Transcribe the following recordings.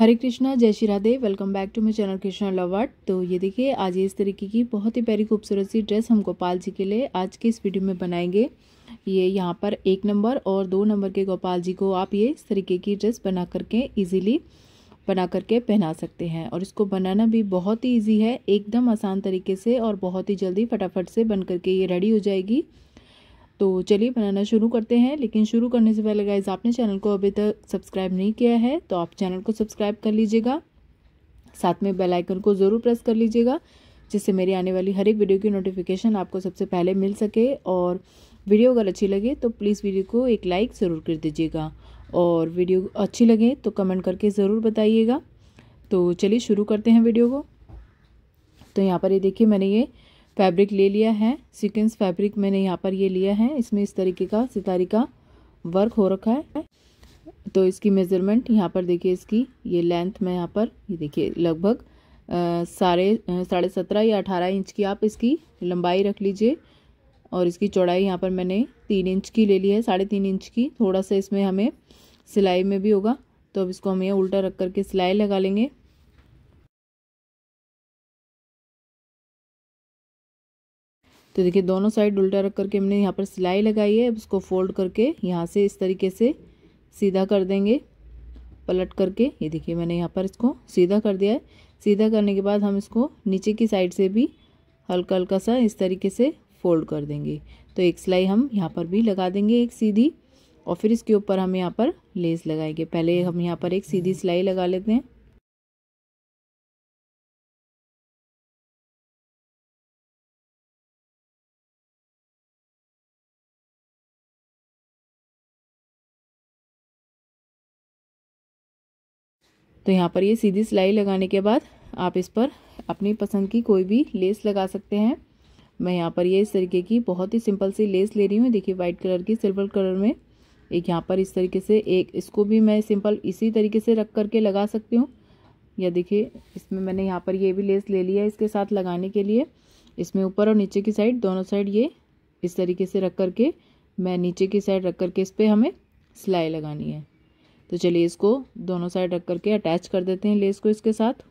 हरे कृष्णा, जय Shri Radhe welcome back to my channel Krishna lovers तो ये देखिए, आज इस तरीके की बहुत ही प्यारी खूबसूरत सी ड्रेस हम गोपाल जी के लिए आज के इस वीडियो में बनाएँगे। ये यहाँ पर एक नंबर और दो नंबर के गोपाल जी को आप ये इस तरीके की ड्रेस बना करके इजीली बना करके पहना सकते हैं। और इसको बनाना भी बहुत ही ईजी है, एकदम आसान तरीके से और बहुत ही जल्दी फटाफट से बन करके ये रेडी हो जाएगी। तो चलिए बनाना शुरू करते हैं। लेकिन शुरू करने से पहले गाइज़ आपने चैनल को अभी तक सब्सक्राइब नहीं किया है तो आप चैनल को सब्सक्राइब कर लीजिएगा। साथ में बेल आइकन को ज़रूर प्रेस कर लीजिएगा, जिससे मेरी आने वाली हर एक वीडियो की नोटिफिकेशन आपको सबसे पहले मिल सके। और वीडियो अगर अच्छी लगे तो प्लीज़ वीडियो को एक लाइक ज़रूर कर दीजिएगा। और वीडियो अच्छी लगे तो कमेंट करके ज़रूर बताइएगा। तो चलिए शुरू करते हैं वीडियो को। तो यहाँ पर ये देखिए, मैंने ये फैब्रिक ले लिया है। सीक्वेंस फैब्रिक मैंने यहाँ पर ये लिया है। इसमें इस तरीके का, सितारी का वर्क हो रखा है। तो इसकी मेज़रमेंट यहाँ पर देखिए इसकी, ये लेंथ में यहाँ पर, ये देखिए लगभग साढ़े साढ़े सत्रह या अठारह इंच की आप इसकी लंबाई रख लीजिए। और इसकी चौड़ाई यहाँ पर मैंने तीन इंच की ले ली है, साढ़े तीन इंच की। थोड़ा सा इसमें हमें सिलाई में भी होगा। तो अब इसको हम ये उल्टा रख करके सिलाई लगा लेंगे। तो देखिए, दोनों साइड उल्टा रख करके हमने यहाँ पर सिलाई लगाई है। उसको फोल्ड करके यहाँ से इस तरीके से सीधा कर देंगे, पलट करके। ये देखिए, मैंने यहाँ पर इसको सीधा कर दिया है। सीधा करने के बाद हम इसको नीचे की साइड से भी हल्का हल्का सा इस तरीके से फोल्ड कर देंगे। तो एक सिलाई हम यहाँ पर भी लगा देंगे एक सीधी, और फिर इसके ऊपर हम यहाँ पर लेस लगाएँगे। पहले हम यहाँ पर एक सीधी सिलाई लगा लेते हैं। तो यहाँ पर ये सीधी सिलाई लगाने के बाद आप इस पर अपनी पसंद की कोई भी लेस लगा सकते हैं। मैं यहाँ पर ये इस तरीके की बहुत ही सिंपल सी लेस ले रही हूँ। देखिए, वाइट कलर की, सिल्वर कलर में। एक यहाँ पर इस तरीके से, एक इसको भी मैं सिंपल इसी तरीके से रख करके लगा सकती हूँ। या देखिए, इसमें मैंने यहाँ पर ये भी लेस ले लिया है इसके साथ लगाने के लिए। इसमें ऊपर और नीचे की साइड, दोनों साइड ये इस तरीके से रख करके, मैं नीचे की साइड रख करके इस पर हमें सिलाई लगानी है। तो चलिए इसको दोनों साइड रख करके अटैच कर देते हैं लेस को इसके साथ।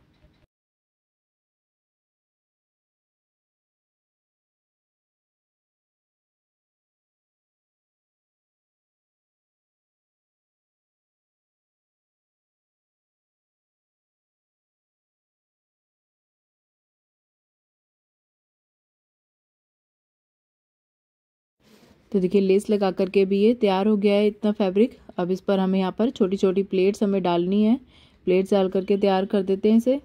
तो देखिए लेस लगा करके भी ये तैयार हो गया है इतना फैब्रिक अब इस पर हमें यहाँ पर छोटी छोटी प्लेट्स हमें डालनी है। प्लेट्स डाल करके तैयार कर देते हैं इसे।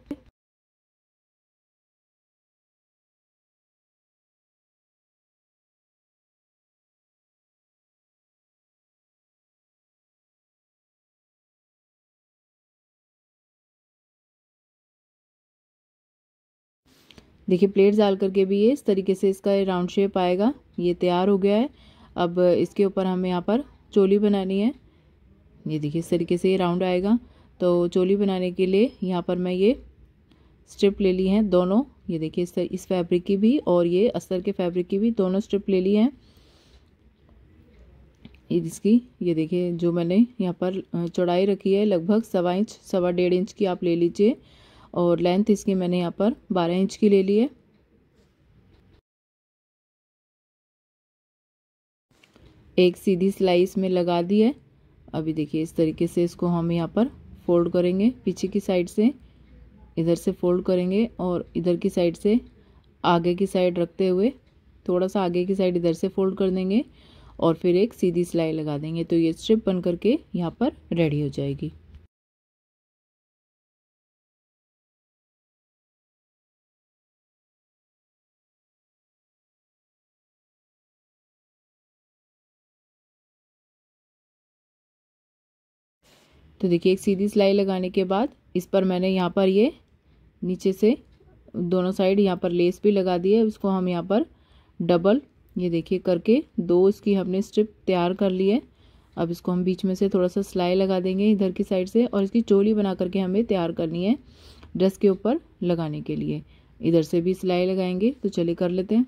देखिए प्लेट्स डाल करके भी ये इस तरीके से इसका राउंड शेप आएगा। ये तैयार हो गया है। अब इसके ऊपर हमें यहाँ पर चोली बनानी है। ये देखिए, इस तरीके से ये राउंड आएगा। तो चोली बनाने के लिए यहाँ पर मैं ये स्ट्रिप ले ली हैं दोनों। ये देखिए, इस इस फैब्रिक की भी और ये अस्तर के फैब्रिक की भी दोनों स्ट्रिप ले ली हैं। इसकी ये देखिए, जो मैंने यहाँ पर चौड़ाई रखी है, लगभग सवा इंच, सवा डेढ़ इंच की आप ले लीजिए। और लेंथ इसकी मैंने यहाँ पर बारह इंच की ले ली है। एक सीधी सिलाई इसमें लगा दी है। अभी देखिए, इस तरीके से इसको हम यहाँ पर फोल्ड करेंगे, पीछे की साइड से, इधर से फोल्ड करेंगे और इधर की साइड से आगे की साइड रखते हुए थोड़ा सा आगे की साइड इधर से फोल्ड कर देंगे और फिर एक सीधी सिलाई लगा देंगे। तो ये स्ट्रिप बन करके यहाँ पर रेडी हो जाएगी। तो देखिए, एक सीधी सिलाई लगाने के बाद इस पर मैंने यहाँ पर ये नीचे से दोनों साइड यहाँ पर लेस भी लगा दी है। उसको हम यहाँ पर डबल, ये देखिए, करके दो इसकी हमने स्ट्रिप तैयार कर ली है। अब इसको हम बीच में से थोड़ा सा सिलाई लगा देंगे इधर की साइड से और इसकी चोली बना करके हमें तैयार करनी है ड्रेस के ऊपर लगाने के लिए। इधर से भी सिलाई लगाएँगे तो चलिए कर लेते हैं।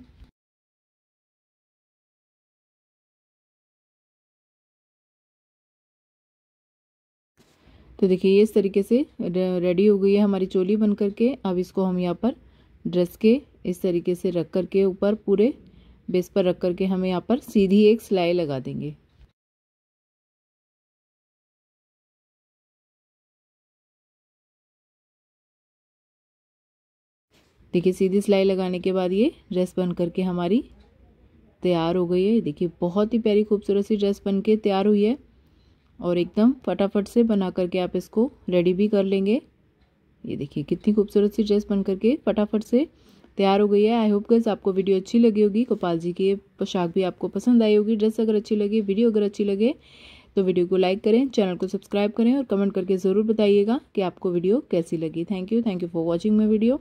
तो देखिए, ये इस तरीके से रेडी हो गई है हमारी चोली बन करके अब इसको हम यहाँ पर ड्रेस के इस तरीके से रख करके ऊपर पूरे बेस पर रख करके हमें यहाँ पर सीधी एक सिलाई लगा देंगे। देखिए, सीधी सिलाई लगाने के बाद ये ड्रेस बन करके हमारी तैयार हो गई है। देखिए, बहुत ही प्यारी खूबसूरत सी ड्रेस बन के तैयार हुई है। और एकदम फटाफट से बना करके आप इसको रेडी भी कर लेंगे। ये देखिए, कितनी खूबसूरत सी ड्रेस बन करके फटाफट से तैयार हो गई है। आई होप गैस आपको वीडियो अच्छी लगी होगी। गोपाल जी की पोशाक भी आपको पसंद आई होगी। ड्रेस अगर अच्छी लगी वीडियो अगर अच्छी लगे तो वीडियो को लाइक करें चैनल को सब्सक्राइब करें और कमेंट करके ज़रूर बताइएगा कि आपको वीडियो कैसी लगी। Thank you thank you for watching my video